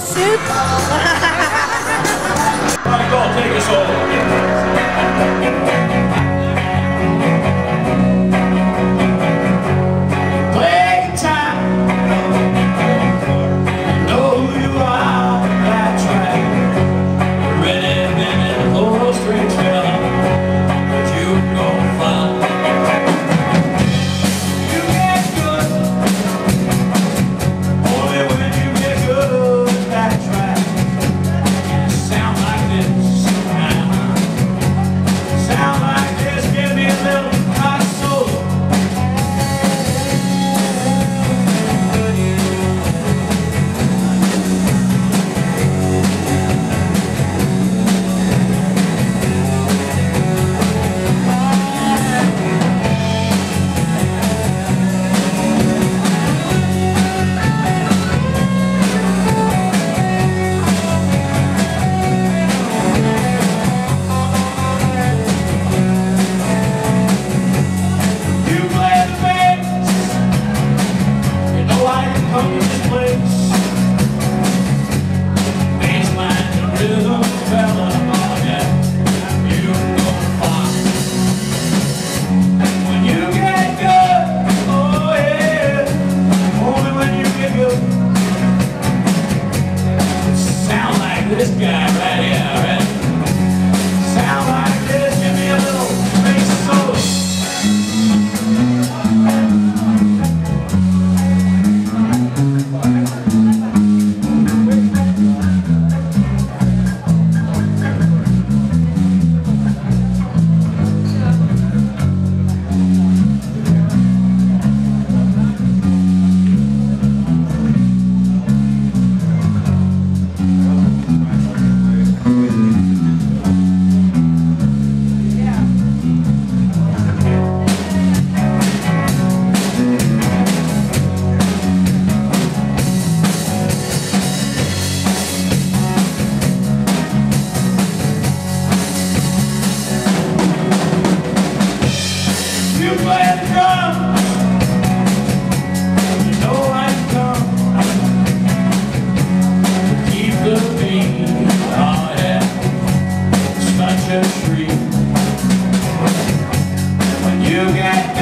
soup. Michael, take us home. from this place. you get